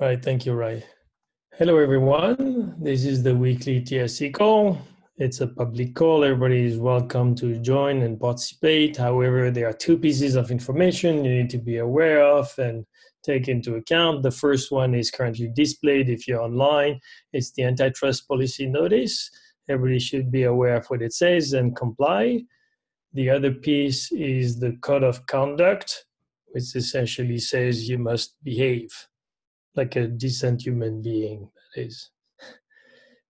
All right, thank you, Ray. Hello, everyone. This is the weekly TSC call. It's a public call. Everybody is welcome to join and participate. However, there are two pieces of information you need to be aware of and take into account. The first one is currently displayed if you're online. It's the antitrust policy notice. Everybody should be aware of what it says and comply. The other piece is the code of conduct, which essentially says you must behave like a decent human being, that is.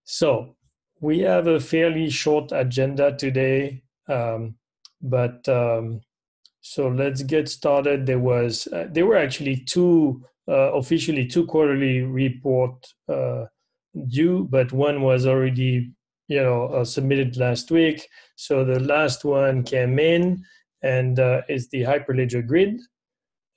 So, we have a fairly short agenda today, um, but um, so let's get started. There was uh, there were actually two uh, officially two quarterly report uh, due, but one was already you know uh, submitted last week. So the last one came in, and uh, it's the Hyperledger Grid,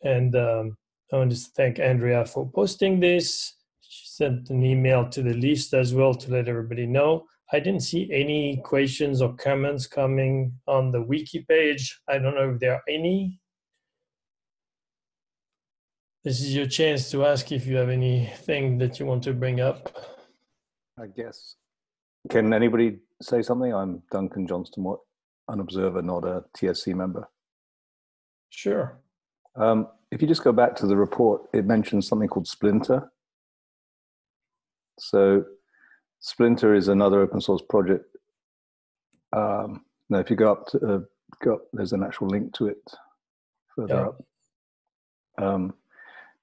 and um, I want to thank Andrea for posting this. She sent an email to the list as well to let everybody know. I didn't see any questions or comments coming on the wiki page. I don't know if there are any. This is your chance to ask if you have anything that you want to bring up. I guess. Can anybody say something? I'm Duncan Johnston, an observer, not a TSC member. Sure. Um, if you just go back to the report, it mentions something called Splinter. So Splinter is another open source project. Um, now, if you go up to, uh, go up, there's an actual link to it further yeah. up. Um,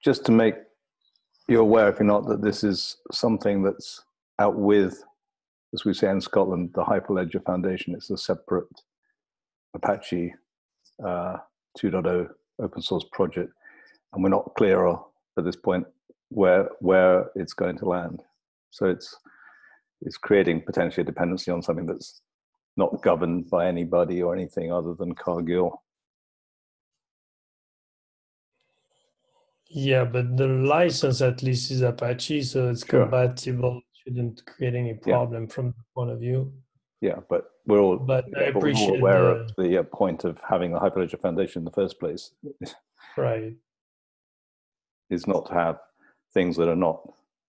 just to make you aware, if you're not, that this is something that's out with, as we say in Scotland, the Hyperledger Foundation. It's a separate Apache uh, 2.0 open source project, and we're not clear at this point where where it's going to land. So it's it's creating potentially a dependency on something that's not governed by anybody or anything other than Cargill. Yeah, but the license at least is Apache, so it's sure. compatible. Shouldn't create any problem yeah. from the point of view. Yeah, but we're all, but I appreciate all aware the, of the uh, point of having the Hyperledger Foundation in the first place. right. Is not to have things that are not,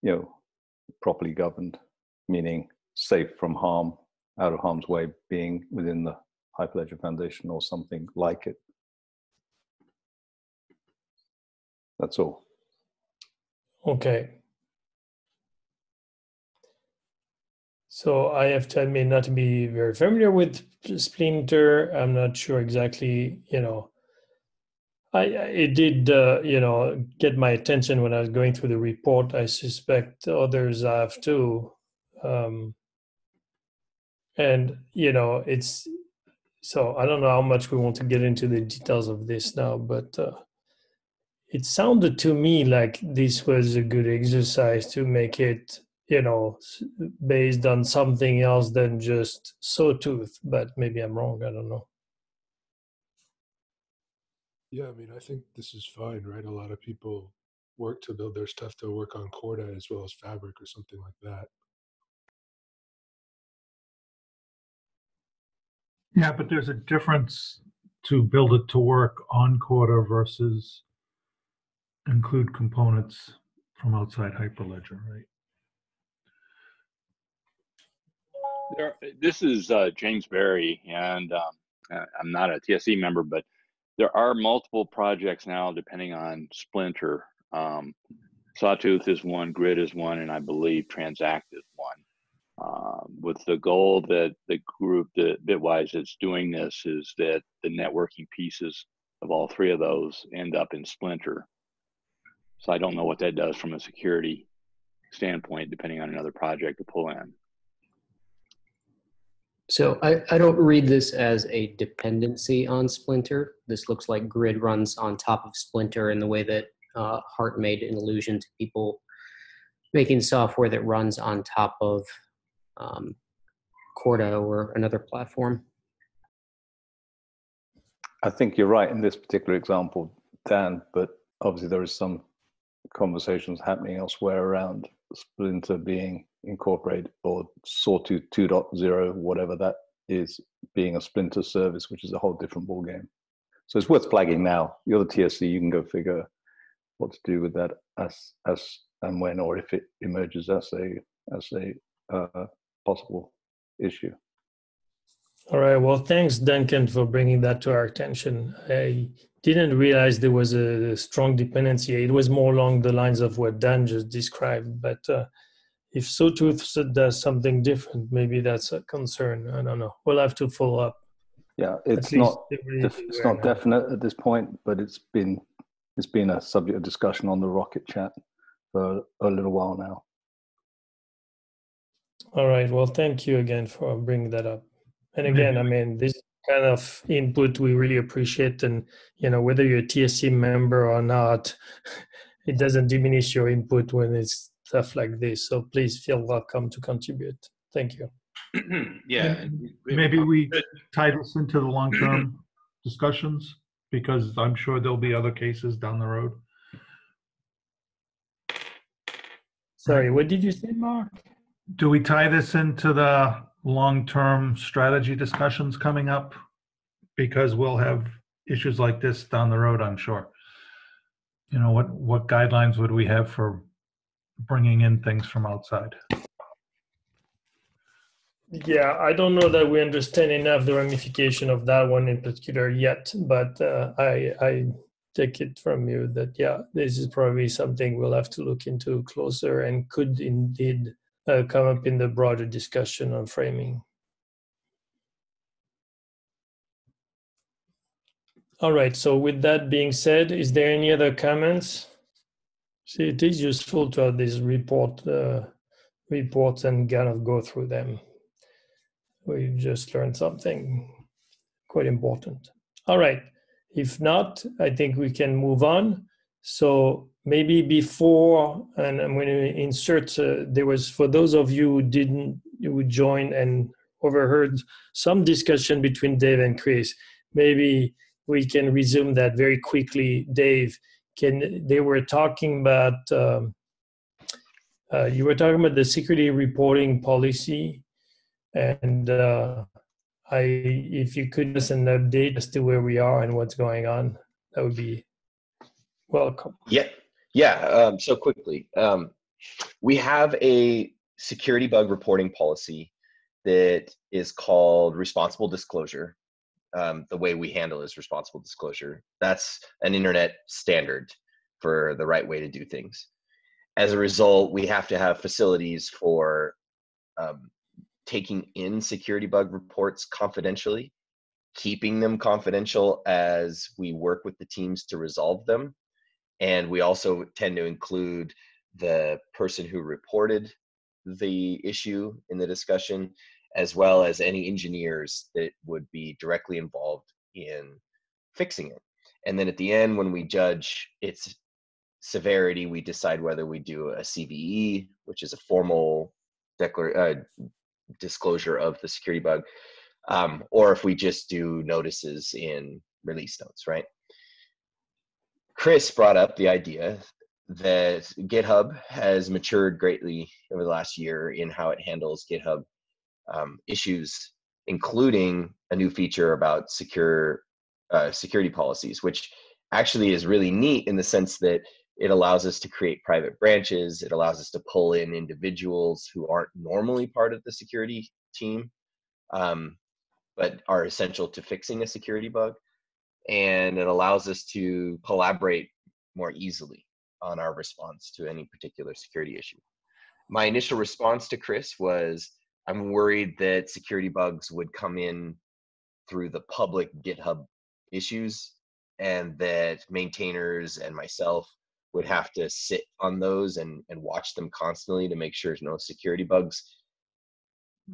you know, properly governed meaning safe from harm, out of harm's way, being within the Hyperledger Foundation or something like it. That's all. Okay. So I have to admit not to be very familiar with Splinter. I'm not sure exactly, you know, I, it did, uh, you know, get my attention when I was going through the report. I suspect others have too um, and you know it's so i don't know how much we want to get into the details of this now but uh, it sounded to me like this was a good exercise to make it you know based on something else than just sawtooth but maybe i'm wrong i don't know. Yeah i mean i think this is fine right? A lot of people work to build their stuff to work on corda as well as fabric or something like that. Yeah, but there's a difference to build it to work on Corda versus include components from outside Hyperledger, right? There, this is uh, James Berry, and um, uh, I'm not a TSC member, but there are multiple projects now depending on Splinter. Um, Sawtooth is one, Grid is one, and I believe Transact is one um, with the goal that the group that Bitwise that's doing this is that the networking pieces of all three of those end up in Splinter. So I don't know what that does from a security standpoint, depending on another project to pull in. So I, I don't read this as a dependency on Splinter. This looks like Grid runs on top of Splinter in the way that uh, Hart made an allusion to people making software that runs on top of um, Corda or another platform? I think you're right in this particular example, Dan, but obviously there is some conversations happening elsewhere around Splinter being incorporated or Sawtooth 2.0, whatever that is, being a Splinter service, which is a whole different ballgame. So it's worth flagging now. You're the TSC, you can go figure what to do with that as as and when, or if it emerges as a as a uh, possible issue. All right. Well, thanks, Duncan, for bringing that to our attention. I didn't realize there was a strong dependency. It was more along the lines of what Dan just described. But uh, if Sawtooth does something different, maybe that's a concern. I don't know. We'll have to follow up. Yeah, it's not it's not definite at this point, but it's been it's been a subject of discussion on the Rocket Chat for a little while now. All right. Well, thank you again for bringing that up. And again, I mean, this kind of input we really appreciate. And, you know, whether you're a TSC member or not, it doesn't diminish your input when it's stuff like this. So please feel welcome to contribute. Thank you. yeah. Maybe we tie this into the long-term discussions because I'm sure there'll be other cases down the road. Sorry, what did you say, Mark? Do we tie this into the long-term strategy discussions coming up? Because we'll have issues like this down the road, I'm sure. You know, what, what guidelines would we have for bringing in things from outside? Yeah, I don't know that we understand enough the ramification of that one in particular yet, but uh, I, I take it from you that yeah, this is probably something we'll have to look into closer and could indeed uh, come up in the broader discussion on framing. All right, so with that being said, is there any other comments? See, it is useful to have these report, uh, reports and kind of go through them. We just learned something quite important. All right, if not, I think we can move on. So maybe before, and I'm going to insert, uh, there was, for those of you who didn't, who joined and overheard some discussion between Dave and Chris, maybe we can resume that very quickly. Dave, can, they were talking about, um, uh, you were talking about the security reporting policy and uh, I, if you could just an update as to where we are and what's going on, that would be welcome. Yeah, yeah. Um, so quickly, um, we have a security bug reporting policy that is called responsible disclosure. Um, the way we handle is responsible disclosure. That's an internet standard for the right way to do things. As a result, we have to have facilities for um, taking in security bug reports confidentially, keeping them confidential as we work with the teams to resolve them. And we also tend to include the person who reported the issue in the discussion, as well as any engineers that would be directly involved in fixing it. And then at the end, when we judge its severity, we decide whether we do a CVE, which is a formal declar- uh, disclosure of the security bug, um, or if we just do notices in release notes, right? Chris brought up the idea that GitHub has matured greatly over the last year in how it handles GitHub um, issues, including a new feature about secure uh, security policies, which actually is really neat in the sense that it allows us to create private branches. It allows us to pull in individuals who aren't normally part of the security team, um, but are essential to fixing a security bug. And it allows us to collaborate more easily on our response to any particular security issue. My initial response to Chris was I'm worried that security bugs would come in through the public GitHub issues and that maintainers and myself would have to sit on those and, and watch them constantly to make sure no security bugs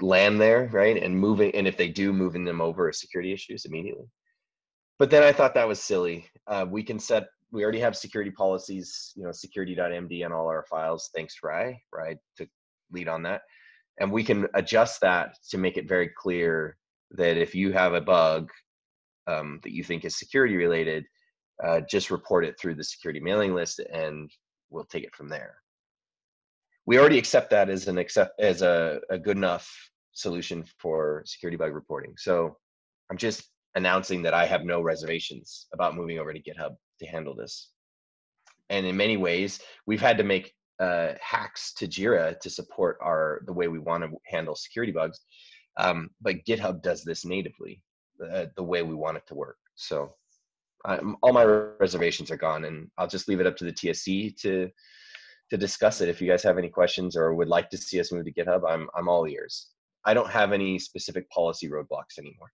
land there, right? And moving, and if they do, moving them over as security issues immediately. But then I thought that was silly. Uh, we can set, we already have security policies, you know, security.md on all our files. Thanks, Ry. Ry to lead on that. And we can adjust that to make it very clear that if you have a bug um, that you think is security related, uh, just report it through the security mailing list and we'll take it from there. We already accept that as an accept as a, a good enough solution for security bug reporting. So I'm just announcing that I have no reservations about moving over to GitHub to handle this. and in many ways, we've had to make uh, hacks to Jira to support our the way we want to handle security bugs. Um, but GitHub does this natively, uh, the way we want it to work. So all my reservations are gone, and I'll just leave it up to the TSC to to discuss it. If you guys have any questions or would like to see us move to GitHub, I'm I'm all ears. I don't have any specific policy roadblocks anymore.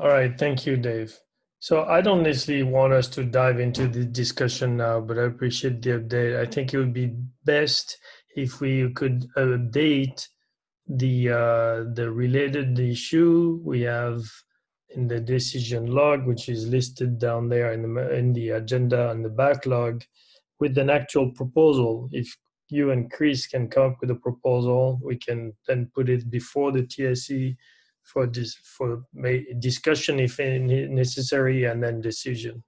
All right, thank you, Dave. So I don't necessarily want us to dive into the discussion now, but I appreciate the update. I think it would be best if we could update the uh, the related issue we have in the decision log, which is listed down there in the in the agenda and the backlog, with an actual proposal. If you and Chris can come up with a proposal, we can then put it before the TSC for this for discussion if necessary, and then decision.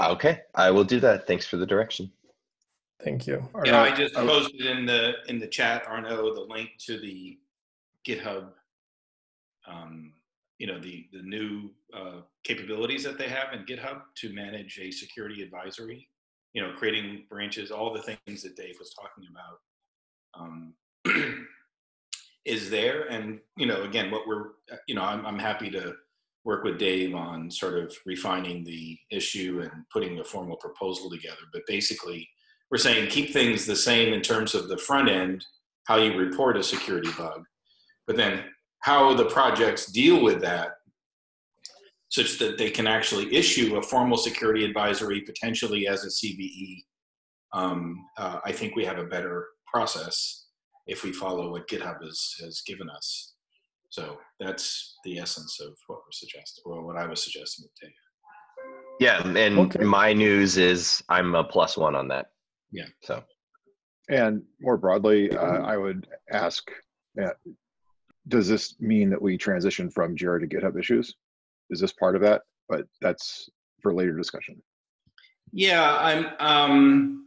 Okay, I will do that. Thanks for the direction. Thank you. Yeah, I just posted in the in the chat, Arnaud the link to the GitHub. Um, you know the the new uh, capabilities that they have in GitHub to manage a security advisory. You know, creating branches, all the things that Dave was talking about. Um, is there. And you know again what we're you know I'm, I'm happy to work with dave on sort of refining the issue and putting a formal proposal together. But basically we're saying keep things the same in terms of the front end how you report a security bug but then how the projects deal with that such that they can actually issue a formal security advisory potentially as a cve um, uh, i think we have a better process if we follow what GitHub has, has given us. So that's the essence of what we're suggesting, or what I was suggesting to Dave. Yeah, and okay. my news is I'm a plus one on that. Yeah. So. And more broadly, uh, I would ask, uh, does this mean that we transition from Jira to GitHub issues? Is this part of that? But that's for later discussion. Yeah, I'm. Um,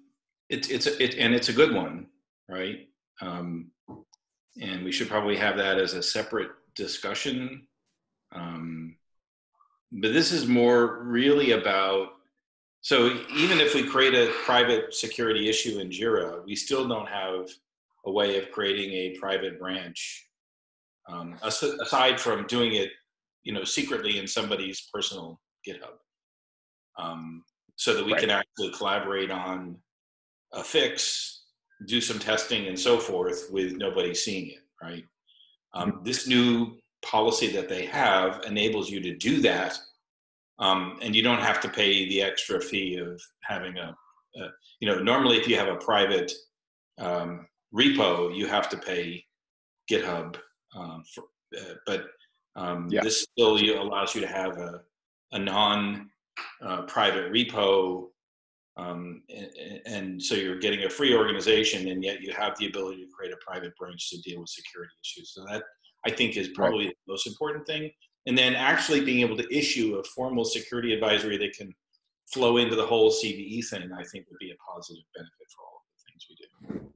it's it's a, it, and it's a good one, right? Um, and we should probably have that as a separate discussion. Um, but this is more really about so even if we create a private security issue in Jira, we still don't have a way of creating a private branch um, aside from doing it, you know, secretly in somebody's personal GitHub, um, so that we right. can actually collaborate on a fix do some testing and so forth with nobody seeing it, right? Um, mm-hmm. this new policy that they have enables you to do that, um, and you don't have to pay the extra fee of having a, a you know, normally if you have a private um, repo, you have to pay GitHub, um, for, uh, but um, yeah. this still allows you to have a, a non uh, private repo um, and, and, so you're getting a free organization, and yet you have the ability to create a private branch to deal with security issues. So that I think is probably right. the most important thing. And then actually being able to issue a formal security advisory that can flow into the whole CVE thing, I think would be a positive benefit for all of the things we do.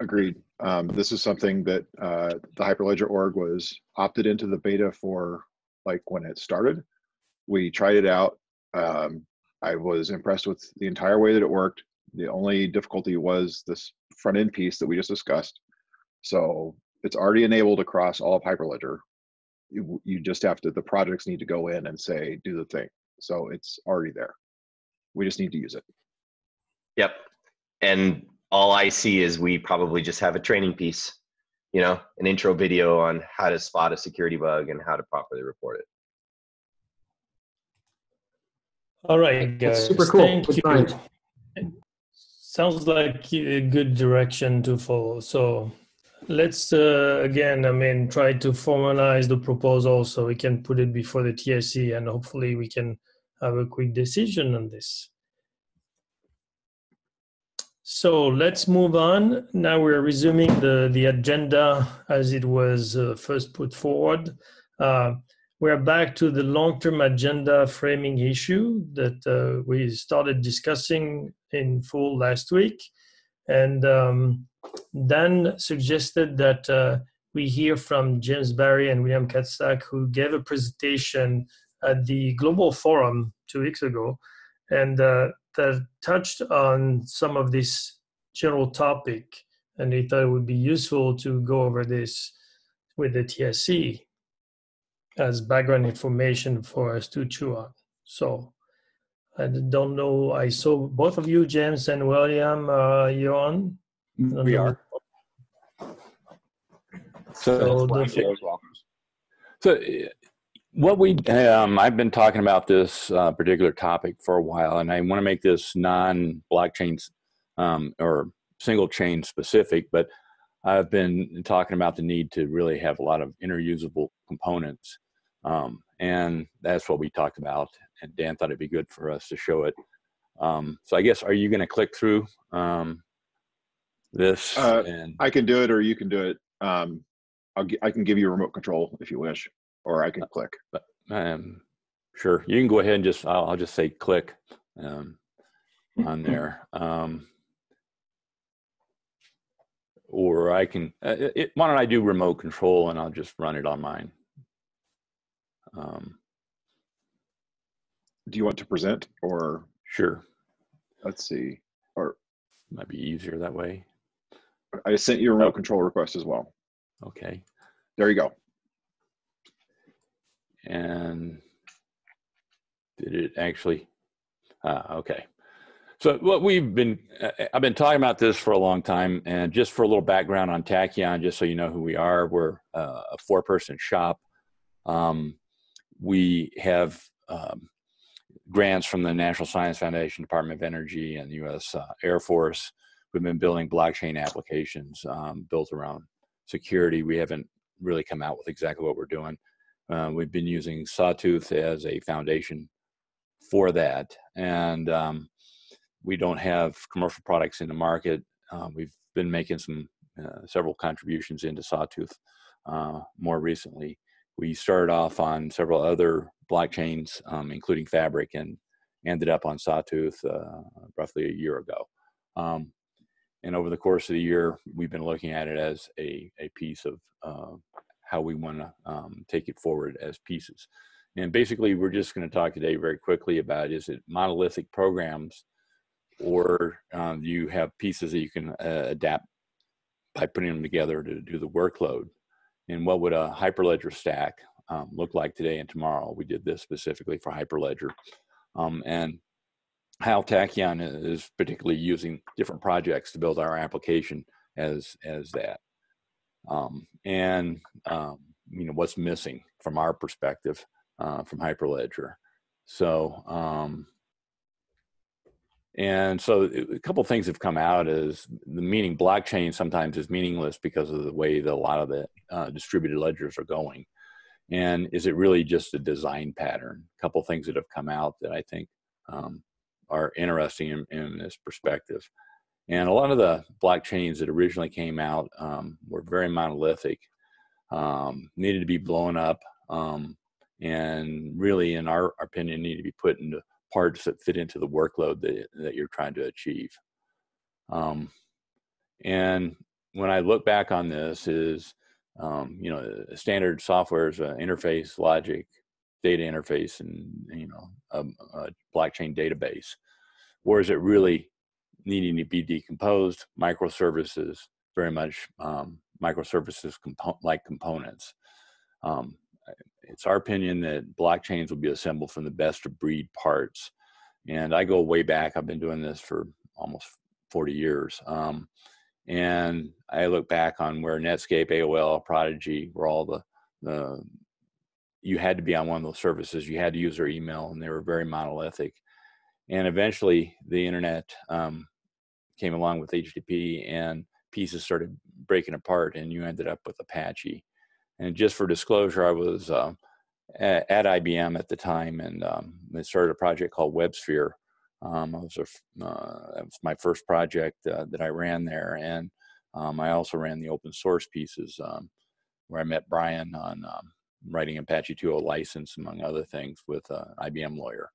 Agreed. Um, this is something that uh, the Hyperledger org was opted into the beta for, like when it started. We tried it out. Um, I was impressed with the entire way that it worked. The only difficulty was this front end piece that we just discussed. So it's already enabled across all of Hyperledger. You, you just have to, the projects need to go in and say, do the thing. So it's already there. We just need to use it. Yep. And all I see is we probably just have a training piece, you know, an intro video on how to spot a security bug and how to properly report it. All right, guys. super cool. Thank you. Sounds like a good direction to follow. So let's uh, again, I mean, try to formalize the proposal so we can put it before the TSC and hopefully we can have a quick decision on this. So let's move on. Now we're resuming the, the agenda as it was uh, first put forward. Uh, we're back to the long-term agenda framing issue that uh, we started discussing in full last week. And um, Dan suggested that uh, we hear from James Barry and William Katsak, who gave a presentation at the Global Forum two weeks ago, and uh, that touched on some of this general topic, and they thought it would be useful to go over this with the TSC as background information for us to chew on. So I don't know. I saw both of you, James and William. Uh, you on? We are. So, So, so uh, what we um, I've been talking about this uh, particular topic for a while, and I want to make this non-blockchain um, or single chain specific, but I've been talking about the need to really have a lot of interusable components, um, and that's what we talked about. And Dan thought it'd be good for us to show it. Um, so I guess are you going to click through um, this? Uh, and I can do it, or you can do it. Um, I'll, gi- I can give you remote control if you wish, or I can click. Um, sure, you can go ahead and just, I'll, I'll just say click um, on there. Um, or I can, uh, it- why don't I do remote control and I'll just run it on mine. Um, Do you want to present, or sure, let's see, or might be easier that way. I sent you a remote control request as well. Okay. There you go. And did it actually? Uh, okay. So what we've been, uh, I've been talking about this for a long time, and just for a little background on Tachyon, just so you know who we are, we're uh, a four-person shop. Um, we have um, grants from the National Science Foundation, Department of Energy, and the U.S. Uh, Air Force. We've been building blockchain applications um, built around security. We haven't really come out with exactly what we're doing. Uh, we've been using Sawtooth as a foundation for that, and um, we don't have commercial products in the market. Uh, we've been making some uh, several contributions into Sawtooth uh, more recently. We started off on several other blockchains, um, including Fabric, and ended up on Sawtooth uh, roughly a year ago. Um, and over the course of the year, we've been looking at it as a, a piece of uh, how we want to um, take it forward as pieces. And basically, we're just going to talk today very quickly about is it monolithic programs or um, you have pieces that you can uh, adapt by putting them together to do the workload. And what would a Hyperledger stack um, look like today and tomorrow? We did this specifically for Hyperledger. Um, and how Tachyon is particularly using different projects to build our application as as that. Um, and um, you know what's missing from our perspective uh, from Hyperledger. So um, and so a couple things have come out is the meaning blockchain sometimes is meaningless because of the way that a lot of the uh, distributed ledgers are going. And is it really just a design pattern? A couple things that have come out that I think um, are interesting in, in, this perspective. And a lot of the blockchains that originally came out um, were very monolithic, um, needed to be blown up, um, and really, in our opinion, need to be put into parts that fit into the workload that, that you're trying to achieve. Um, and when I look back on this is, um, you know, standard software is an interface, logic, data interface, and, you know, a, a blockchain database. Or is it really needing to be decomposed? Microservices, very much um, microservices compo like components. Um, it's our opinion that blockchains will be assembled from the best of breed parts. And I go way back. I've been doing this for almost 40 years. Um, and I look back on where Netscape, AOL, Prodigy were all the, the, you had to be on one of those services. You had to use their email and they were very monolithic. And eventually the internet um, came along with HTTP and pieces started breaking apart and you ended up with Apache. And just for disclosure, I was uh, at, at, IBM at the time, and um, started a project called WebSphere. Um, was a, uh, that was my first project uh, that I ran there, and um, I also ran the open source pieces um, where I met Brian on um, writing Apache 2.0 license, among other things, with an IBM lawyer.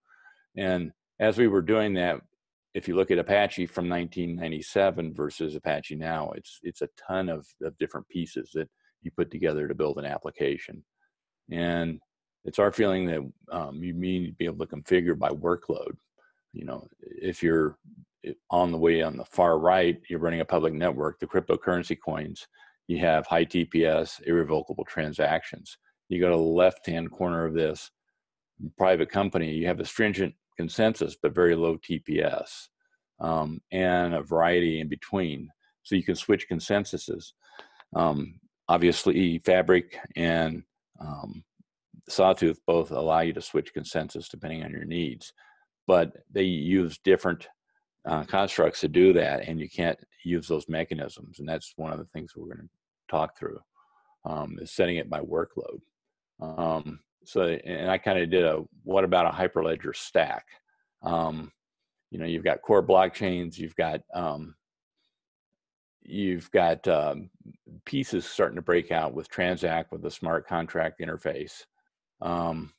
And as we were doing that, if you look at Apache from 1997 versus Apache now, it's it's a ton of, of different pieces that you put together to build an application. And it's our feeling that um, you need to be able to configure by workload. You know, if you're on the way on the far right, you're running a public network, the cryptocurrency coins, you have high TPS, irrevocable transactions. You go to the left hand corner of this private company, you have a stringent consensus, but very low TPS, um, and a variety in between. So you can switch consensuses. Um, obviously, Fabric and um, Sawtooth both allow you to switch consensus depending on your needs, but they use different uh, constructs to do that, and you can't use those mechanisms. And that's one of the things we're going to talk through um, is setting it by workload. Um, so, and I kind of did a what about a Hyperledger stack? Um, you know, you've got core blockchains, you've got um, you've got um, pieces starting to break out with Transact with the smart contract interface. Um,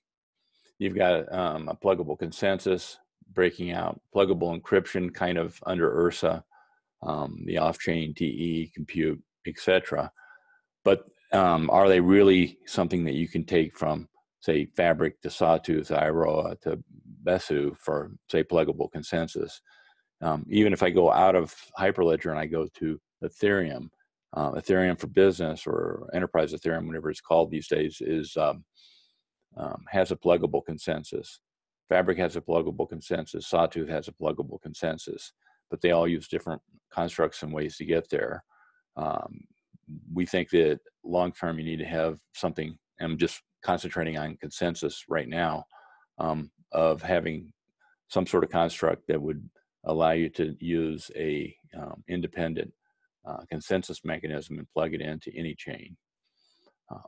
you've got um, a pluggable consensus breaking out, pluggable encryption kind of under URSA, um, the off-chain TE compute, etc. But um, are they really something that you can take from, say, Fabric to Sawtooth, Iroha to Besu for, say, pluggable consensus? Um, even if I go out of Hyperledger and I go to Ethereum, uh, Ethereum for Business or Enterprise Ethereum, whatever it's called these days, is um, um, has a pluggable consensus. Fabric has a pluggable consensus. Sawtooth has a pluggable consensus, but they all use different constructs and ways to get there. Um, we think that long term you need to have something. I'm just concentrating on consensus right now um, of having some sort of construct that would allow you to use a um, independent uh, consensus mechanism and plug it into any chain. Um,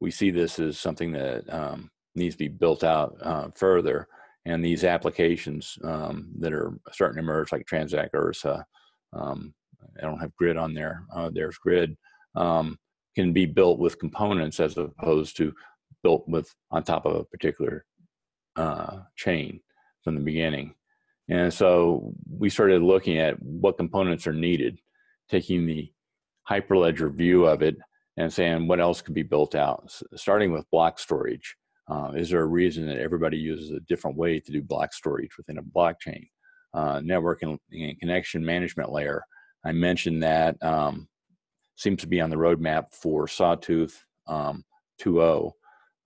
we see this as something that um, needs to be built out uh, further. And these applications um, that are starting to emerge, like Transact Ursa, um, I don't have grid on there. Uh, there's grid um, can be built with components as opposed to built with on top of a particular uh, chain from the beginning. And so we started looking at what components are needed, taking the Hyperledger view of it and saying what else could be built out, starting with block storage. Uh, is there a reason that everybody uses a different way to do block storage within a blockchain? Uh, network and, and, connection management layer. I mentioned that um, seems to be on the roadmap for Sawtooth um, 2.0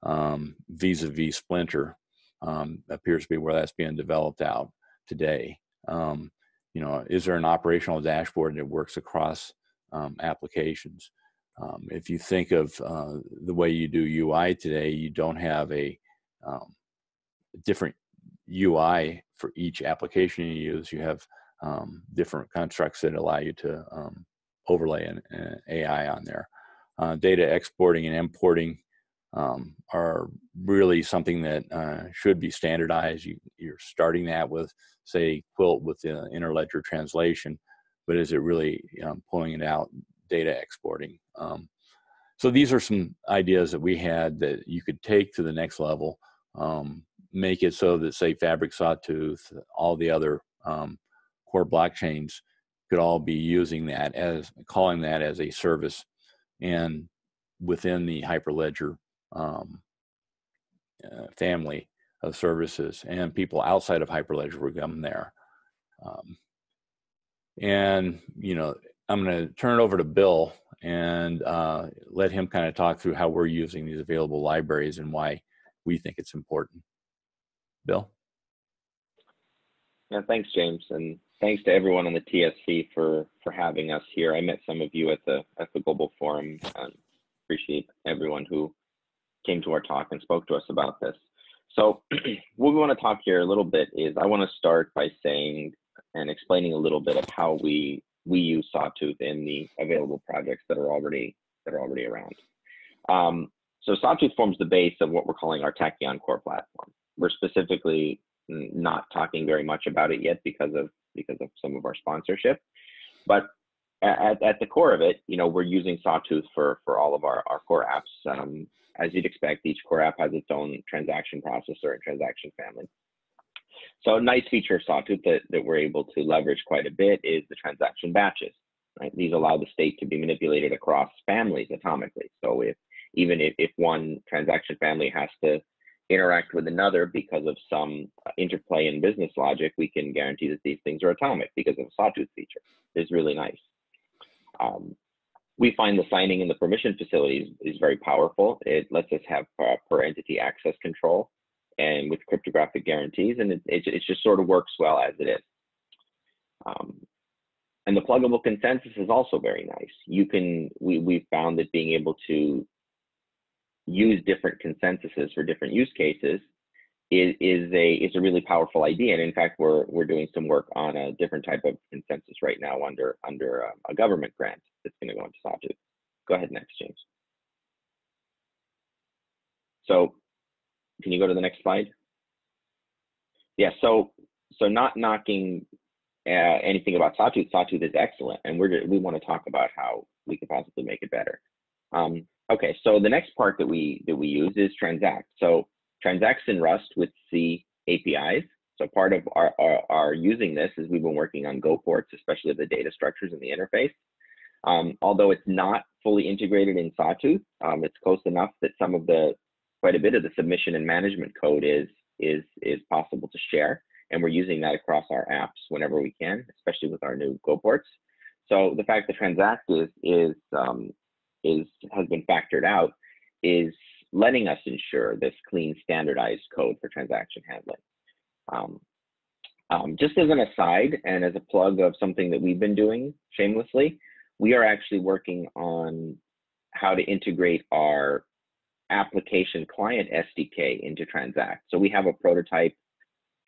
um, vis-a-vis Splinter. Um, appears to be where that's being developed out today. Um, you know, is there an operational dashboard that works across um, applications? Um, if you think of uh, the way you do UI today, you don't have a um, different UI for each application you use. You have um, different constructs that allow you to um, overlay an, an, AI on there. Uh, data exporting and importing um, are really something that uh, should be standardized. You, are starting that with, say, Quilt with the interledger translation, but is it really um, pulling it out data exporting. Um, so these are some ideas that we had that you could take to the next level, um, make it so that say Fabric Sawtooth, all the other um, core blockchains could all be using that as calling that as a service and within the Hyperledger um, uh, family of services and people outside of Hyperledger would come there. Um, and, you know, I'm going to turn it over to Bill and uh, let him kind of talk through how we're using these available libraries and why we think it's important. Bill? Yeah, thanks, James, and thanks to everyone on the TSC for for having us here. I met some of you at the at the Global Forum. And appreciate everyone who came to our talk and spoke to us about this. So, what we want to talk here a little bit is I want to start by saying and explaining a little bit of how we we use Sawtooth in the available projects that are already that are already around. Um, so Sawtooth forms the base of what we're calling our Tachyon core platform. We're specifically not talking very much about it yet because of because of some of our sponsorship, but at, at the core of it, you know, we're using Sawtooth for for all of our, our core apps. Um, as you'd expect, each core app has its own transaction processor and transaction family. So a nice feature of Sawtooth that, that we're able to leverage quite a bit is the transaction batches. Right? These allow the state to be manipulated across families atomically. So if even if, if one transaction family has to interact with another because of some interplay in business logic, we can guarantee that these things are atomic because of a sawtooth feature. It's really nice. Um, we find the signing in the permission facilities is, very powerful. It lets us have uh, per entity access control and with cryptographic guarantees, and it, it, it, just sort of works well as it is. Um, and the pluggable consensus is also very nice. You can, we, we found that being able to use different consensuses for different use cases is, is a is a really powerful idea. And in fact, we're we're doing some work on a different type of consensus right now under under um, a government grant that's going to go into Sawtooth. Go ahead next, James. So, can you go to the next slide? Yeah. So so not knocking uh, anything about Sawtooth. Sawtooth is excellent, and we're we want to talk about how we could possibly make it better. Um, okay, so the next part that we that we use is transact. So transacts in Rust with C APIs. So part of our, our, our, using this is we've been working on Go ports, especially the data structures and the interface. Um, although it's not fully integrated in Sawtooth, um, it's close enough that some of the quite a bit of the submission and management code is is is possible to share, and we're using that across our apps whenever we can, especially with our new Go ports. So the fact that Transact is is um, is has been factored out is letting us ensure this clean standardized code for transaction handling. Um, um, just as an aside and as a plug of something that we've been doing shamelessly, we are actually working on how to integrate our application client SDK into Transact. So we have a prototype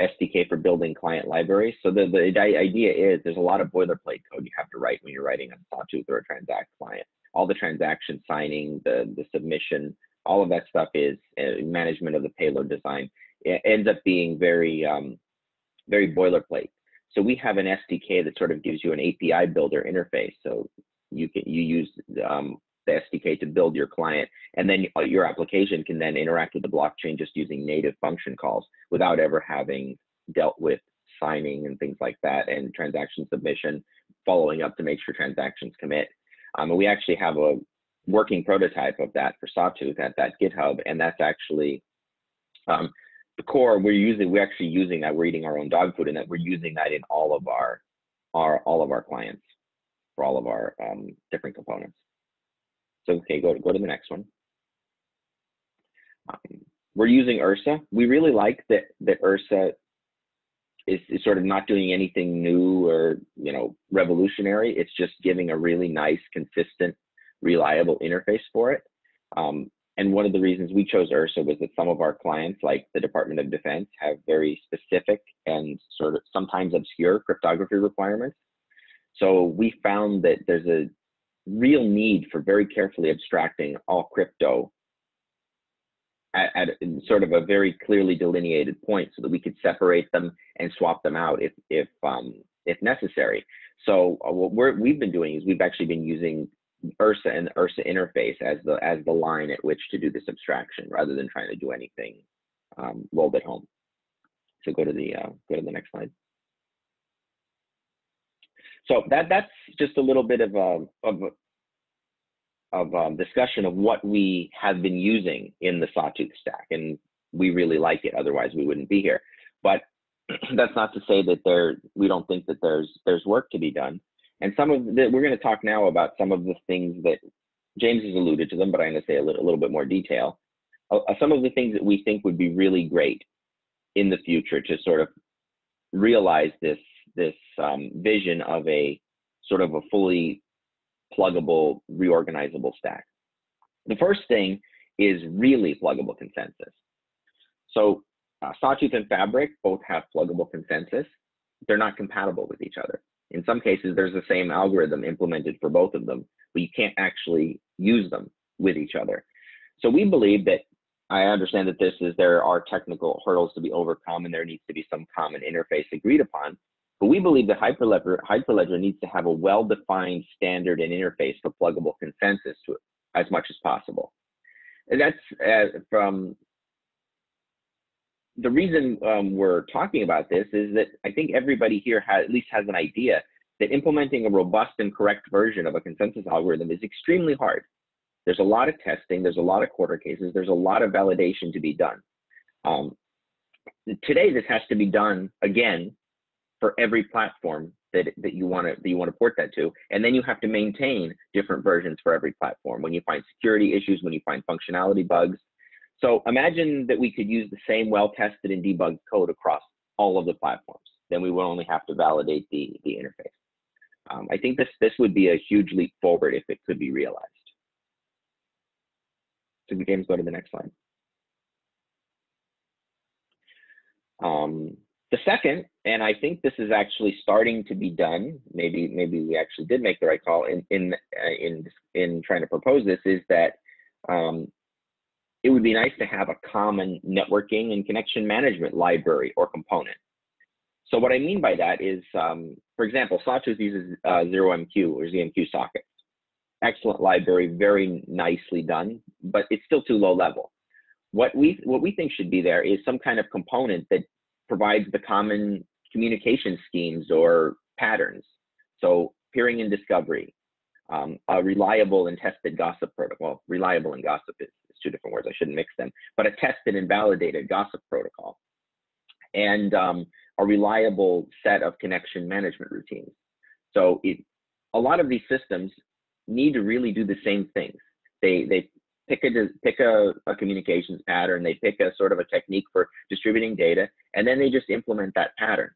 SDK for building client libraries. So the, the idea is there's a lot of boilerplate code you have to write when you're writing a Sawtooth or a Transact client. All the transaction signing, the, the submission, all of that stuff is uh, management of the payload design. It ends up being very, um, very boilerplate. So we have an SDK that sort of gives you an API builder interface. So you can you use um, the SDK to build your client, and then your application can then interact with the blockchain just using native function calls without ever having dealt with signing and things like that, and transaction submission, following up to make sure transactions commit. Um, and we actually have a working prototype of that for Sawtooth at that GitHub, and that's actually um, the core. We're using we're actually using that. We're eating our own dog food, and that we're using that in all of our our all of our clients for all of our um, different components. So okay, go to, go to the next one. Um, we're using Ursa. We really like that that Ursa is, is sort of not doing anything new or you know revolutionary. It's just giving a really nice, consistent reliable interface for it. Um, and one of the reasons we chose Ursa was that some of our clients, like the Department of Defense, have very specific and sort of sometimes obscure cryptography requirements. So we found that there's a real need for very carefully abstracting all crypto at, at sort of a very clearly delineated point so that we could separate them and swap them out if, if, um, if necessary. So uh, what we have been doing is we've actually been using Ursa and the Ursa interface as the as the line at which to do this abstraction rather than trying to do anything um, rolled at home. So go to the uh, go to the next slide. So that that's just a little bit of a, um, of of um, discussion of what we have been using in the Sawtooth stack, and we really like it. Otherwise, we wouldn't be here. But that's not to say that there we don't think that there's there's work to be done. And some of the, we're going to talk now about some of the things that James has alluded to them, but I'm going to say a little, a little bit more detail. Uh, uh, some of the things that we think would be really great in the future to sort of realize this this um, vision of a sort of a fully pluggable, reorganizable stack. The first thing is really pluggable consensus. So uh, Sawtooth and Fabric both have pluggable consensus. They're not compatible with each other. In some cases, there's the same algorithm implemented for both of them, but you can't actually use them with each other. So we believe that I understand that this is there are technical hurdles to be overcome and there needs to be some common interface agreed upon. But we believe that Hyperledger, Hyperledger needs to have a well-defined standard and interface for pluggable consensus to it as much as possible. And that's uh, from the reason um, we're talking about this is that I think everybody here has, at least has an idea that implementing a robust and correct version of a consensus algorithm is extremely hard. There's a lot of testing, there's a lot of quarter cases, there's a lot of validation to be done. Um, today, this has to be done again for every platform that, that you want to that you want to port that to, and then you have to maintain different versions for every platform. When you find security issues, when you find functionality bugs, so imagine that we could use the same well-tested and debugged code across all of the platforms. Then we would only have to validate the the interface. Um, I think this this would be a huge leap forward if it could be realized. So James, go to the next slide. Um, the second, and I think this is actually starting to be done. Maybe maybe we actually did make the right call in in uh, in in trying to propose this. Is that um, it would be nice to have a common networking and connection management library or component. So what I mean by that is, um, for example, Sawtooth uses uh, 0MQ or ZMQ sockets. Excellent library, very nicely done, but it's still too low level. What we what we think should be there is some kind of component that provides the common communication schemes or patterns. So peering and discovery, um, a reliable and tested gossip protocol. Reliable and gossip is, is, two different words. I shouldn't mix them. But a tested and validated gossip protocol, and um, a reliable set of connection management routines. So it, a lot of these systems need to really do the same things. They they pick a pick a, a, communications pattern, they pick a sort of a technique for distributing data, and then they just implement that pattern.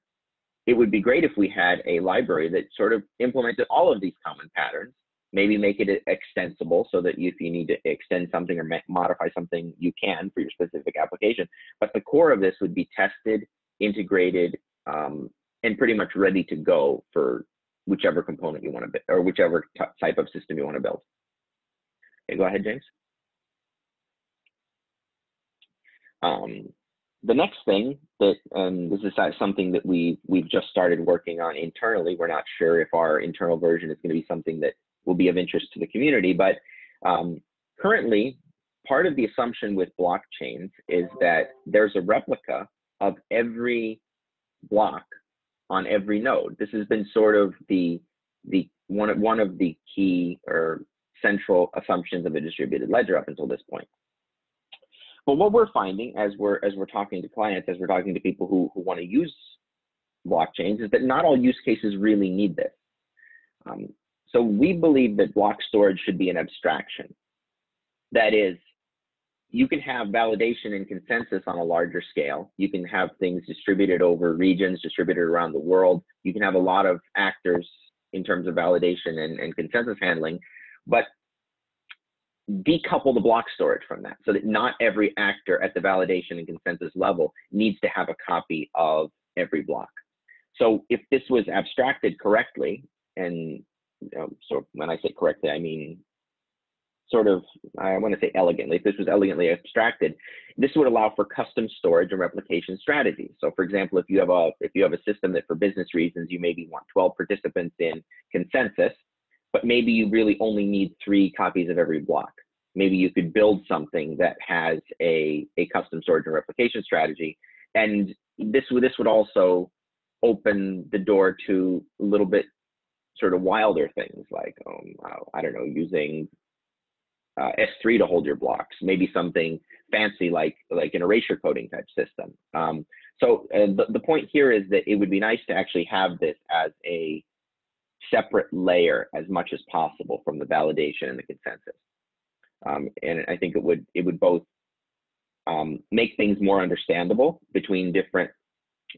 It would be great if we had a library that sort of implemented all of these common patterns, maybe make it extensible so that if you need to extend something or modify something, you can for your specific application. But the core of this would be tested, integrated, um, and pretty much ready to go for whichever component you want to build or whichever type of system you want to build. Okay, go ahead, James. Um, the next thing that, um, this is something that we we've just started working on internally. We're not sure if our internal version is going to be something that will be of interest to the community, but um, currently, part of the assumption with blockchains is that there's a replica of every block on every node. This has been sort of the the one of one of the key or central assumptions of a distributed ledger up until this point. But what we're finding as we're as we're talking to clients, as we're talking to people who, who want to use blockchains, is that not all use cases really need this. Um, so we believe that block storage should be an abstraction. That is, you can have validation and consensus on a larger scale. You can have things distributed over regions, distributed around the world. You can have a lot of actors in terms of validation and, and consensus handling, but decouple the block storage from that so that not every actor at the validation and consensus level needs to have a copy of every block. So if this was abstracted correctly, and Um, know, so when I say correctly, I mean sort of, I want to say elegantly, if this was elegantly abstracted, this would allow for custom storage and replication strategies. So for example, if you have a, if you have a system that for business reasons, you maybe want 12 participants in consensus, but maybe you really only need three copies of every block. Maybe you could build something that has a, a custom storage and replication strategy. And this, this would also open the door to a little bit sort of wilder things like, um, I don't know, using uh, S3 to hold your blocks, maybe something fancy like like an erasure coding type system. Um, so uh, the, the point here is that it would be nice to actually have this as a separate layer as much as possible from the validation and the consensus. Um, and I think it would it would both um, make things more understandable between different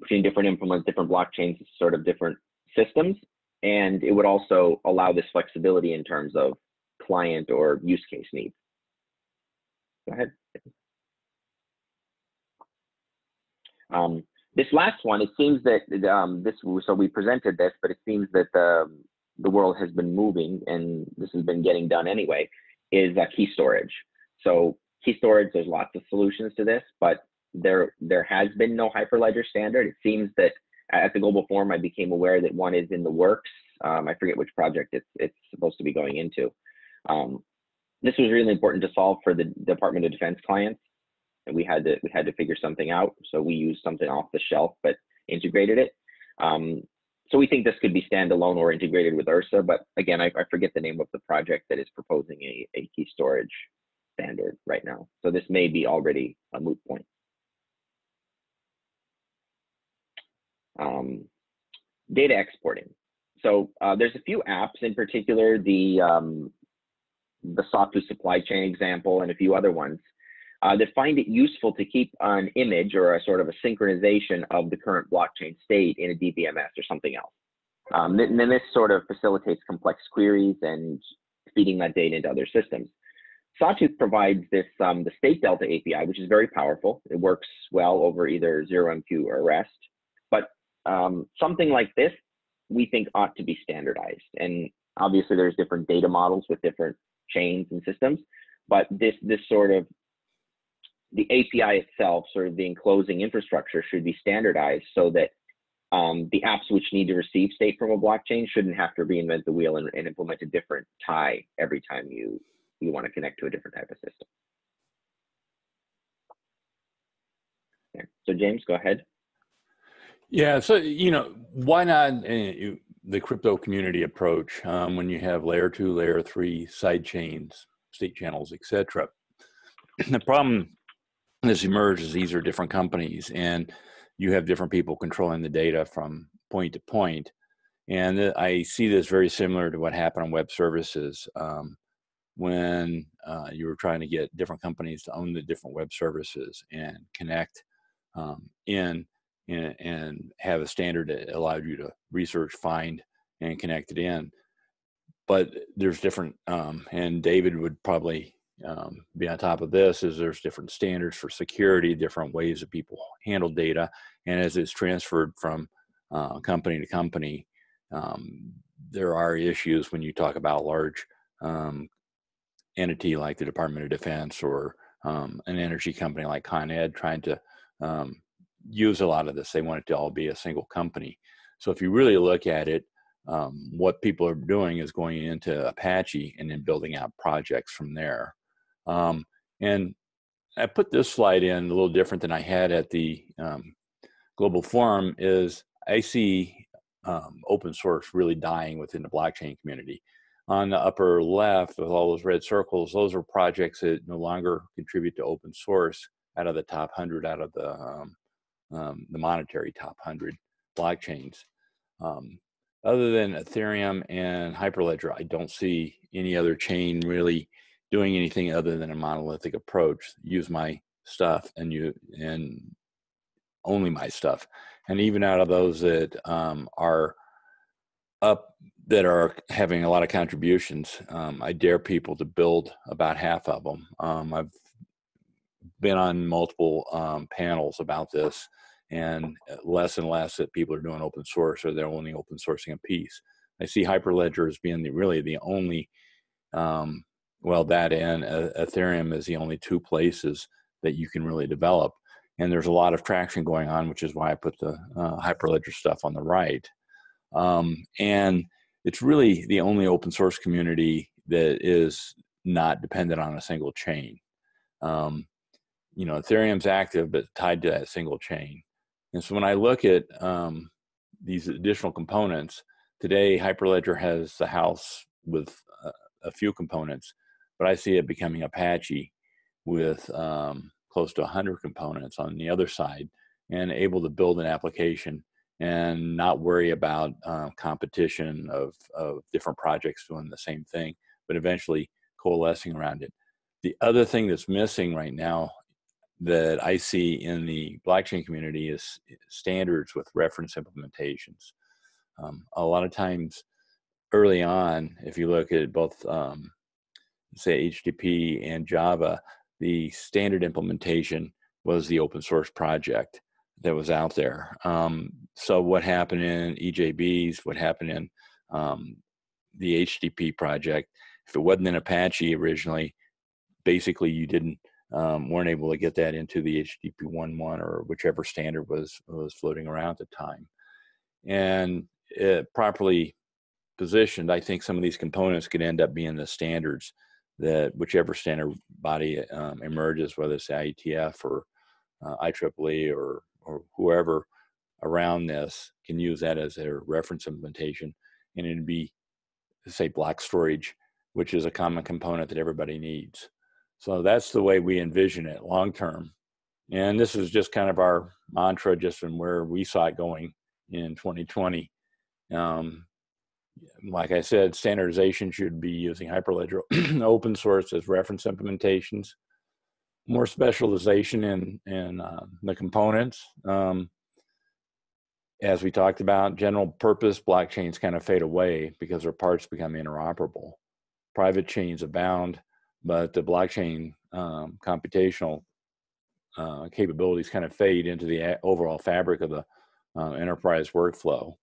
between different implements, different blockchains, sort of different systems, and it would also allow this flexibility in terms of client or use case needs. Go ahead. Um, this last one, it seems that um, this, so we presented this, but it seems that the, the world has been moving and this has been getting done anyway, is uh, key storage. So key storage, there's lots of solutions to this, but there, there has been no Hyperledger standard. It seems that at the Global Forum, I became aware that one is in the works. Um, I forget which project it's, it's supposed to be going into. Um, this was really important to solve for the Department of Defense clients, and we had to we had to figure something out. So we used something off the shelf, but integrated it. Um, so we think this could be standalone or integrated with URSA, but again, I, I forget the name of the project that is proposing a, a key storage standard right now. So this may be already a moot point. Um, data exporting. So uh, there's a few apps in particular, the um, the Sawtooth supply chain example and a few other ones uh, that find it useful to keep an image or a sort of a synchronization of the current blockchain state in a DBMS or something else. Um, and then this sort of facilitates complex queries and feeding that data into other systems. Sawtooth provides this um, the state delta API, which is very powerful. It works well over either 0MQ or REST. Um, something like this, we think ought to be standardized. And obviously, there's different data models with different chains and systems. But this this sort of the API itself, sort of the enclosing infrastructure, should be standardized so that um, the apps which need to receive state from a blockchain shouldn't have to reinvent the wheel and, and implement a different tie every time you you want to connect to a different type of system. Okay. So James, go ahead. Yeah, so you know, why not uh, the crypto community approach um, when you have layer two, layer three side chains, state channels, etc. the problem that's emerged is these are different companies, and you have different people controlling the data from point to point. And I see this very similar to what happened on web services. Um, when uh, you were trying to get different companies to own the different web services and connect um, in and, and, have a standard that allowed you to research, find, and connect it in. But there's different, um, and David would probably um, be on top of this. Is there's different standards for security, different ways that people handle data, and as it's transferred from uh, company to company, um, there are issues when you talk about large um, entity like the Department of Defense or um, an energy company like Con Ed trying to um, use a lot of this. They want it to all be a single company. So if you really look at it, um, what people are doing is going into Apache and then building out projects from there. Um, and I put this slide in a little different than I had at the um, global forum is I see um, open source really dying within the blockchain community on the upper left with all those red circles, those are projects that no longer contribute to open source out of the top 100, out of the, um, the monetary top 100 blockchains. Um, other than Ethereum and Hyperledger, I don't see any other chain really doing anything other than a monolithic approach. Use my stuff and you and only my stuff. And even out of those that um, are up that are having a lot of contributions. Um, I dare people to build about half of them. Um, I've been on multiple um, panels about this, and uh, less and less that people are doing open source or they're only open sourcing a piece. I see Hyperledger as being the, really the only, um, well, that and uh, Ethereum is the only two places that you can really develop. And there's a lot of traction going on, which is why I put the uh, Hyperledger stuff on the right. Um, and it's really the only open source community that is not dependent on a single chain. Um, you know, Ethereum's active, but tied to that single chain. And so when I look at um, these additional components, today Hyperledger has the house with uh, a few components, but I see it becoming Apache with um, close to 100 components on the other side and able to build an application and not worry about uh, competition of, of different projects doing the same thing, but eventually coalescing around it. The other thing that's missing right now that I see in the blockchain community is standards with reference implementations. Um, a lot of times early on, if you look at both, um, say, HTTP and Java, the standard implementation was the open source project that was out there. Um, so what happened in EJBs, what happened in um, the HTTP project, if it wasn't in Apache originally, basically you didn't um, weren't able to get that into the HTTP 1.1 or whichever standard was was floating around at the time. And properly positioned, I think some of these components could end up being the standards that whichever standard body um, emerges, whether it's IETF or uh, IEEE or or whoever around this can use that as their reference implementation and it'd be say block storage which is a common component that everybody needs so that's the way we envision it long term and this is just kind of our mantra just from where we saw it going in 2020. Um, like I said, standardization should be using Hyperledger open source as reference implementations, more specialization in, in uh, the components. Um, as we talked about, general purpose blockchains kind of fade away because their parts become interoperable. Private chains abound, but the blockchain um, computational uh, capabilities kind of fade into the overall fabric of the uh, enterprise workflow.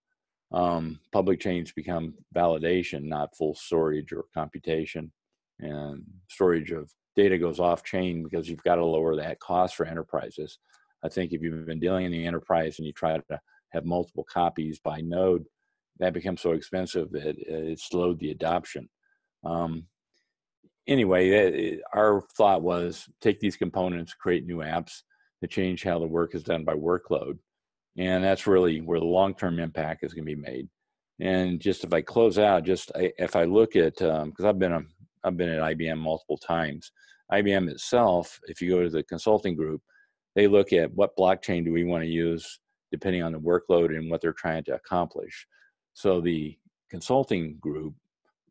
Um, public chains become validation, not full storage or computation. And storage of data goes off chain because you've got to lower that cost for enterprises. I think if you've been dealing in the enterprise and you try to have multiple copies by node, that becomes so expensive that it slowed the adoption. Um, anyway, our thought was take these components, create new apps to change how the work is done by workload. And that's really where the long term impact is going to be made. And just if I close out, just if I look at, because um, I've been a, I've been at IBM multiple times. IBM itself, if you go to the consulting group, they look at what blockchain do we want to use depending on the workload and what they're trying to accomplish. So the consulting group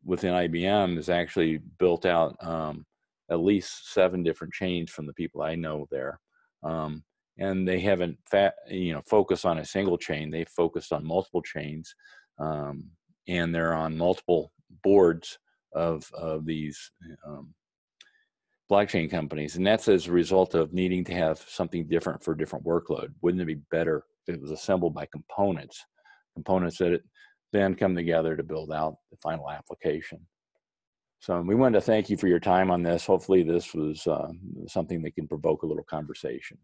within IBM has actually built out um, at least seven different chains from the people I know there. Um, and they haven't you know focused on a single chain. They focused on multiple chains, um, and they're on multiple boards of of these um, blockchain companies, and that's as a result of needing to have something different for different workload. Wouldn't it be better if it was assembled by components, components that then come together to build out the final application. So we wanted to thank you for your time on this. Hopefully this was uh, something that can provoke a little conversation.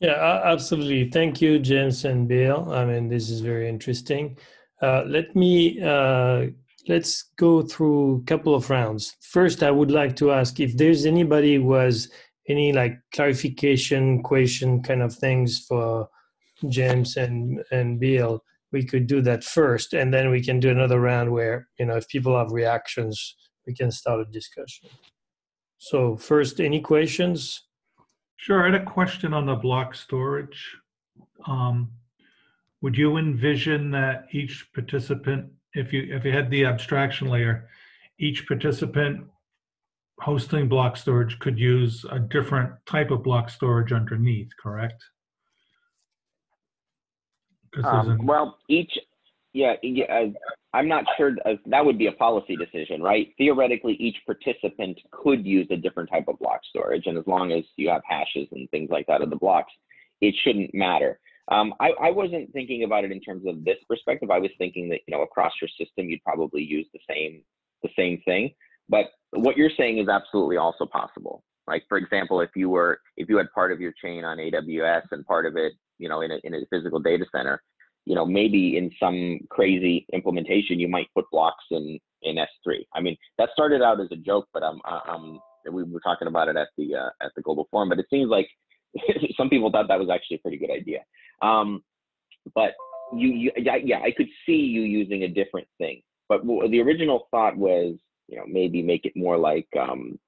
Yeah, absolutely. Thank you, James and Bill. I mean, this is very interesting. Uh, let me uh, let's go through a couple of rounds. First, I would like to ask if there's anybody who has any like clarification question kind of things for James and and Bill we could do that first and then we can do another round where you know if people have reactions we can start a discussion. So first any questions? Sure i had a question on the block storage. Um, would you envision that each participant if you if you had the abstraction layer each participant hosting block storage could use a different type of block storage underneath correct um, well, each, yeah, yeah uh, I'm not sure uh, that would be a policy decision, right? Theoretically, each participant could use a different type of block storage, and as long as you have hashes and things like that of the blocks, it shouldn't matter. Um, I, I wasn't thinking about it in terms of this perspective. I was thinking that you know across your system, you'd probably use the same the same thing. But what you're saying is absolutely also possible. Like for example, if you were if you had part of your chain on AWS and part of it, you know, in a in a physical data center, you know, maybe in some crazy implementation you might put blocks in in S3. I mean, that started out as a joke, but um, um, we were talking about it at the uh, at the global forum. But it seems like some people thought that was actually a pretty good idea. Um, but you, you, yeah, I could see you using a different thing. But the original thought was, you know, maybe make it more like um,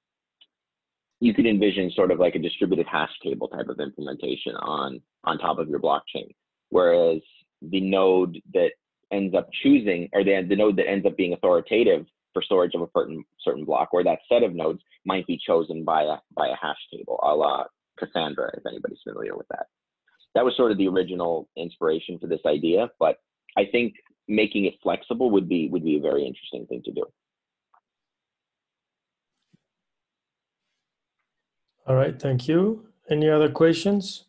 you could envision sort of like a distributed hash table type of implementation on on top of your blockchain. Whereas the node that ends up choosing or the, the node that ends up being authoritative for storage of a certain certain block or that set of nodes might be chosen by a by a hash table a la cassandra if anybody's familiar with that. That was sort of the original inspiration for this idea but i think making it flexible would be would be a very interesting thing to do All right, thank you. Any other questions?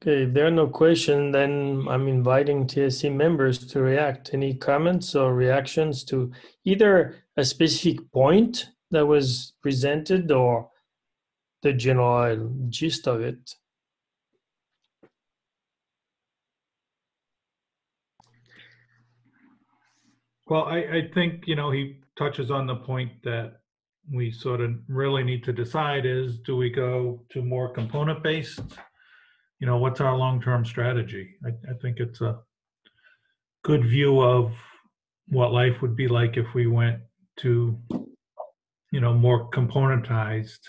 Okay, if there are no questions, then I'm inviting TSC members to react. Any comments or reactions to either a specific point that was presented or the general gist of it? Well, I, I think, you know, he touches on the point that we sort of really need to decide is do we go to more component based you know what's our long-term strategy I, I, think it's a good view of what life would be like if we went to you know more componentized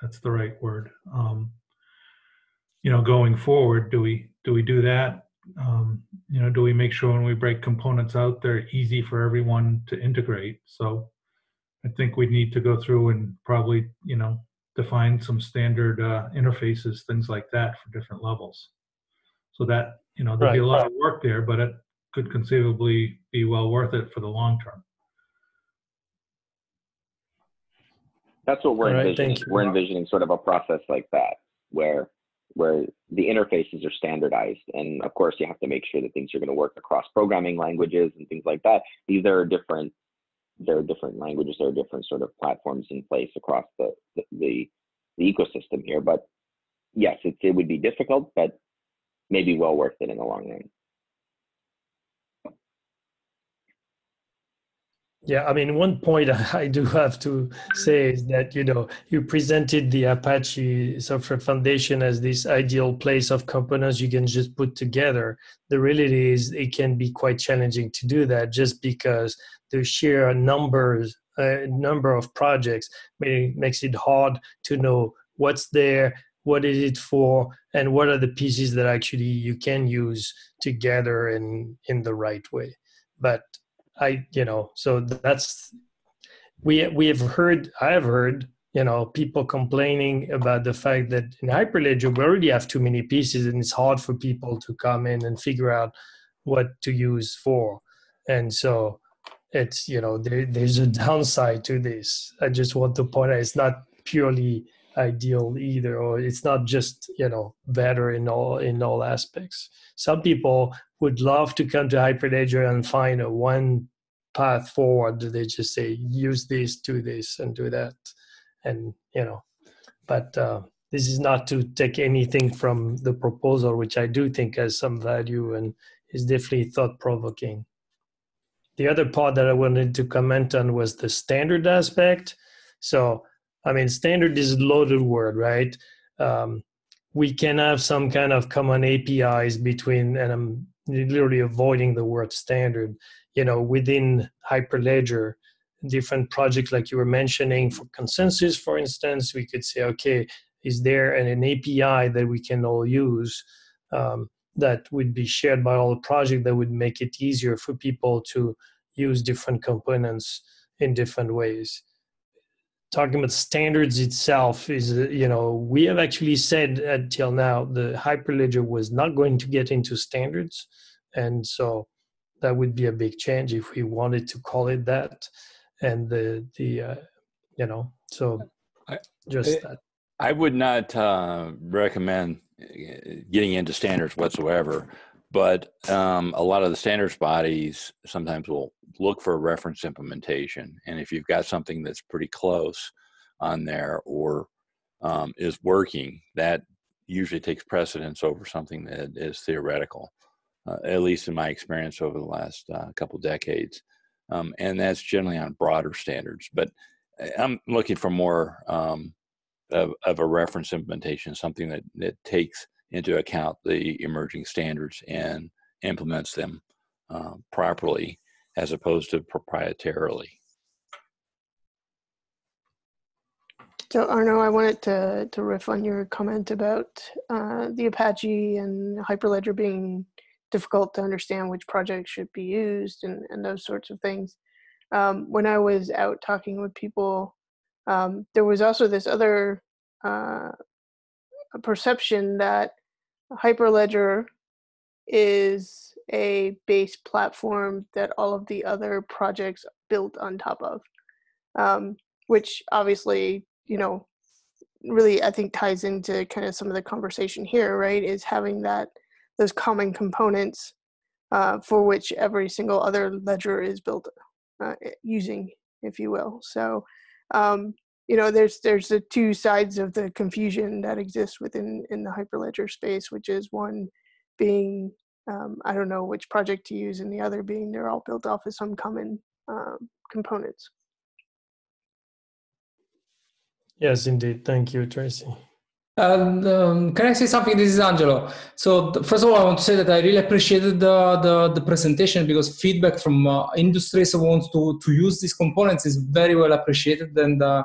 that's the right word um, you know, going forward, do we do we do that? Um, you know, do we make sure when we break components out, they're easy for everyone to integrate? So I think we'd need to go through and probably, you know, define some standard uh, interfaces, things like that for different levels. So that, you know, there'll be a lot of work there, but it could conceivably be well worth it for the long term. That's what we're All right, envisioning. thank you. We're envisioning sort of a process like that, where where the interfaces are standardized, and of course you have to make sure that things are going to work across programming languages and things like that. These are different. There are different languages. There are different sort of platforms in place across the the, the, ecosystem here. But yes, it, it would be difficult, but maybe well worth it in the long run. Yeah, I mean, one point I do have to say is that, you know, you presented the Apache Software Foundation as this ideal place of components you can just put together. The reality is it can be quite challenging to do that just because the sheer numbers, uh, number of projects may, makes it hard to know what's there, what is it for, and what are the pieces that actually you can use together in, in the right way. But I, you know, so that's we we have heard. I have heard, you know, people complaining about the fact that in Hyperledger we already have too many pieces, and it's hard for people to come in and figure out what to use for. And so it's you know there, there's a downside to this. I just want to point out it's not purely ideal either, or it's not just you know better in all in all aspects. Some people would love to come to Hyperledger and find a one path forward. They just say use this, do this, and do that, and you know. But uh, this is not to take anything from the proposal, which I do think has some value and is definitely thought provoking. The other part that I wanted to comment on was the standard aspect. So, I mean, standard is a loaded word, right? Um, we can have some kind of common APIs between, and I'm literally avoiding the word standard, you know, within Hyperledger, different projects like you were mentioning for consensus, for instance, we could say, okay, is there an, an API that we can all use um, that would be shared by all the project that would make it easier for people to use different components in different ways talking about standards itself is uh, you know we have actually said until now the hyperledger was not going to get into standards. And so that would be a big change if we wanted to call it that. And the the uh, you know so I- just I- that. I would not uh, recommend uh, getting into standards whatsoever, but um, a lot of the standards bodies sometimes will look for a reference implementation, and if you've got something that's pretty close on there or um, is working, that usually takes precedence over something that is theoretical. Uh, at least in my experience over the last uh, couple decades, um, and that's generally on broader standards. But uh, I'm looking for more. Um, of, of a reference implementation, something that, that takes into account the emerging standards and implements them uh, properly as opposed to proprietarily. So Arnaud, I wanted to to riff on your comment about uh, the Apache and Hyperledger being difficult to understand which projects should be used and, and those sorts of things. Um, when I was out talking with people, um, there was also this other uh, perception that Hyperledger is a base platform that all of the other projects built on top of, um, which obviously, you know, really I think ties into kind of some of the conversation here, right? Is having that those common components uh, for which every single other ledger is built uh, using, if you will. So, um, you know, there's there's the two sides of the confusion that exists within in the Hyperledger space, which is one being um, I don't know which project to use, and the other being they're all built off of some common um, components. yes indeed thank you tracy And, um, can I say something? This is Angelo. So th- first of all, I want to say that I really appreciated the the, the presentation because feedback from uh, industries who want to to use these components is very well appreciated, and uh,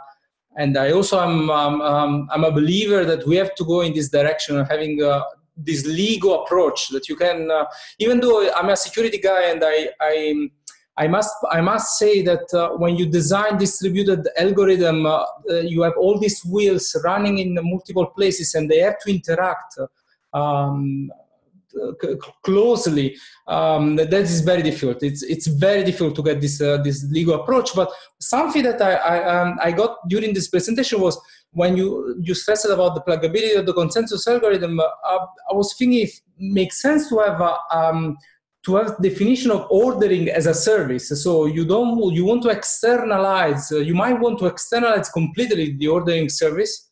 and I also am um, um, I'm a believer that we have to go in this direction of having uh, this Lego approach that you can uh, even though I'm a security guy and I I I must I must say that uh, when you design distributed algorithm, uh, uh, you have all these wheels running in multiple places, and they have to interact um, closely. Um, that is very difficult. It's it's very difficult to get this uh, this Lego approach. But something that I I, um, I got during this presentation was when you you stressed about the pluggability of the consensus algorithm. Uh, I was thinking it makes sense to have a um, to have definition of ordering as a service. So you don't you want to externalize. Uh, you might want to externalize completely the ordering service,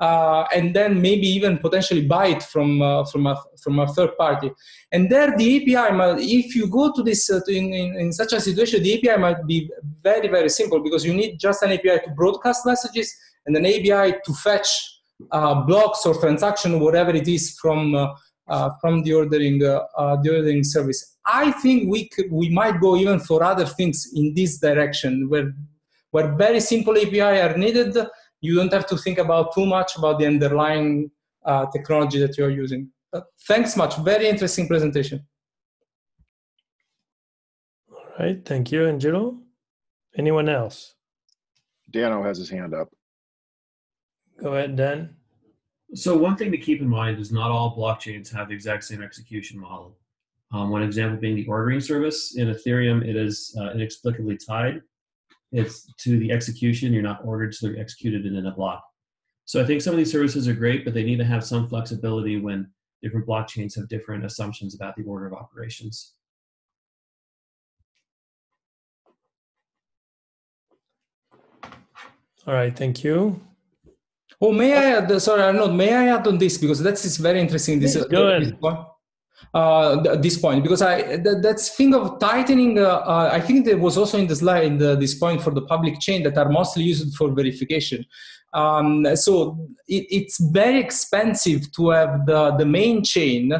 uh, and then maybe even potentially buy it from uh, from a from a third party. And there, the API, might, if you go to this uh, to in, in, in such a situation, the API might be very very simple because you need just an API to broadcast messages and an API to fetch uh, blocks or transaction, whatever it is from. Uh, uh, from the ordering the ordering service. I think we could, we might go even for other things in this direction where where very simple API are needed. You don't have to think about too much about the underlying technology that you're using. thanks much. Very interesting presentation. All right. Thank you, Angelo. Anyone else? Danno has his hand up. Go ahead, Dan. So one thing to keep in mind is not all blockchains have the exact same execution model. Um, one example being the ordering service. In Ethereum, it is uh, inexplicably tied. It's to the execution. You're not ordered, so they're executed in a block. So I think some of these services are great, but they need to have some flexibility when different blockchains have different assumptions about the order of operations. All right, thank you. Oh, may I add? Sorry, Arnaud, may I add on this because that's is very interesting. This, Go ahead. This uh, this point because I that, that's thing of tightening. Uh, uh, I think there was also in the slide in the, this point for the public chain that are mostly used for verification. Um, so it, it's very expensive to have the the main chain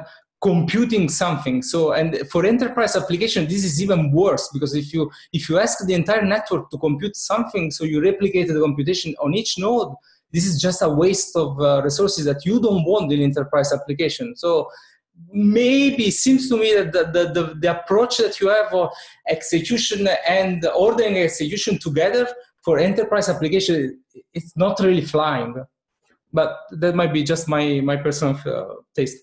computing something so and for enterprise application this is even worse because if you if you ask the entire network to compute something so you replicate the computation on each node this is just a waste of uh, resources that you don't want in enterprise application. So maybe seems to me that the, the, the, the approach that you have for execution and ordering execution together for enterprise application, it's not really flying. But that might be just my, my personal uh, taste.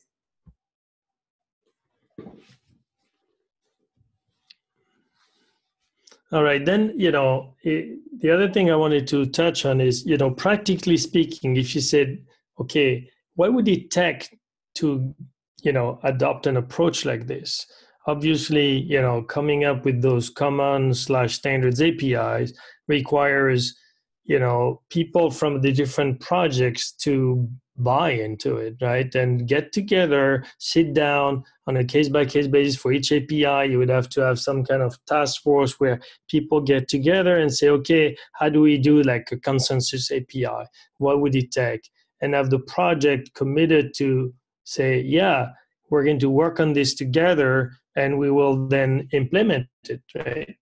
All right, then, you know, it, the other thing I wanted to touch on is, you know, practically speaking, if you said, okay, what would it take to, you know, adopt an approach like this? Obviously, you know, coming up with those common slash standards APIs requires, you know, people from the different projects to buy into it, right? And get together, sit down on a case by case basis for each API. You would have to have some kind of task force where people get together and say, okay, how do we do like a consensus API? What would it take? And have the project committed to say, yeah, we're going to work on this together and we will then implement it, right?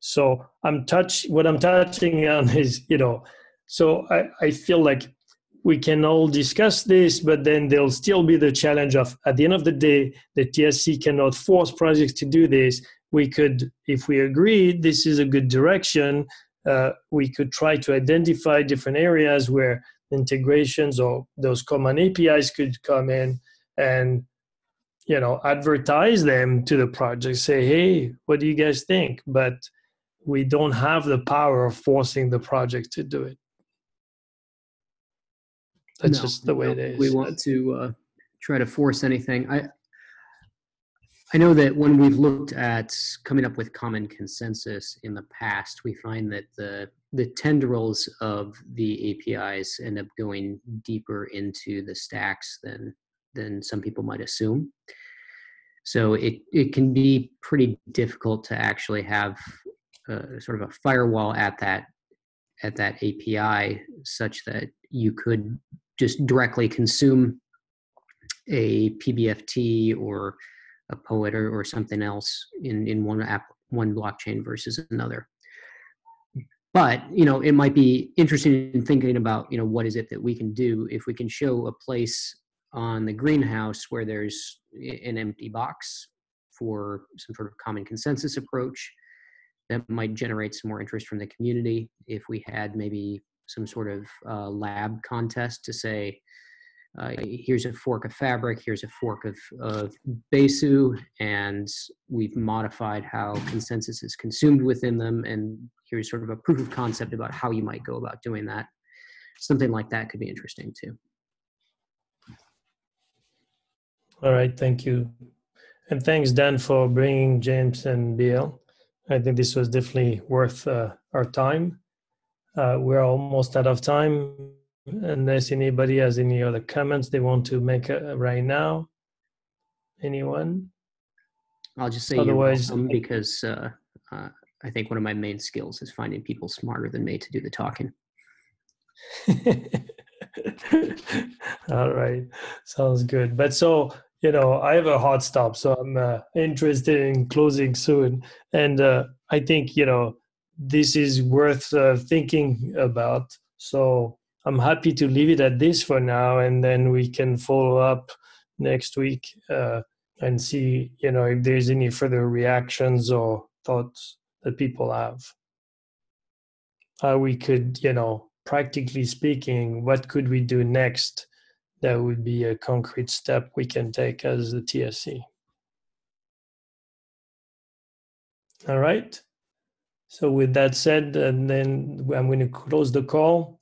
So I'm touch what I'm touching on is, you know, so I, I feel like we can all discuss this, but then there'll still be the challenge of at the end of the day, the TSC cannot force projects to do this. We could, if we agree this is a good direction, uh, we could try to identify different areas where integrations or those common APIs could come in and you know advertise them to the project say hey what do you guys think but we don't have the power of forcing the project to do it that's no, just the way it is. We want to uh, try to force anything. I I know that when we've looked at coming up with common consensus in the past, we find that the the tendrils of the APIs end up going deeper into the stacks than than some people might assume. So it it can be pretty difficult to actually have a, sort of a firewall at that at that API such that you could just directly consume a PBFT or a PoET or, or something else in, in one app, one blockchain versus another. But you know it might be interesting in thinking about you know what is it that we can do if we can show a place on the greenhouse where there's an empty box for some sort of common consensus approach that might generate some more interest from the community. If we had maybe some sort of uh, lab contest to say uh, here's a fork of fabric, here's a fork of, of Besu, and we've modified how consensus is consumed within them, and here's sort of a proof of concept about how you might go about doing that. Something like that could be interesting too. All right, thank you. And thanks, Dan, for bringing James and Bill. I think this was definitely worth uh, our time. Uh, we're almost out of time unless anybody has any other comments they want to make uh, right now. Anyone? I'll just say Otherwise, because uh, uh, I think one of my main skills is finding people smarter than me to do the talking. All right, sounds good. But so you know, I have a hard stop, so I'm uh, interested in closing soon, and uh, I think you know this is worth uh, thinking about. So I'm happy to leave it at this for now, and then we can follow up next week uh, and see, you know, if there's any further reactions or thoughts that people have. How we could, you know, practically speaking, what could we do next? That would be a concrete step we can take as the TSC. All right. So with that said, and then I'm going to close the call.